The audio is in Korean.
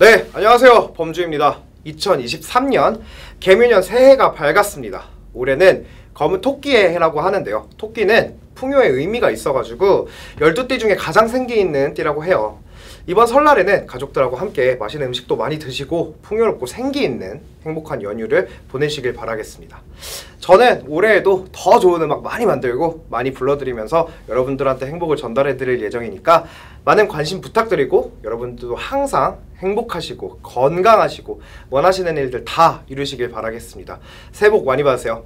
네, 안녕하세요. 범주입니다. 2023년 개묘년 새해가 밝았습니다. 올해는 검은 토끼의 해라고 하는데요. 토끼는 풍요의 의미가 있어가지고 12띠 중에 가장 생기 있는 띠라고 해요. 이번 설날에는 가족들하고 함께 맛있는 음식도 많이 드시고 풍요롭고 생기 있는 행복한 연휴를 보내시길 바라겠습니다. 저는 올해에도 더 좋은 음악 많이 만들고 많이 불러드리면서 여러분들한테 행복을 전달해 드릴 예정이니까 많은 관심 부탁드리고 여러분들도 항상 행복하시고 건강하시고 원하시는 일들 다 이루시길 바라겠습니다. 새해 복 많이 받으세요.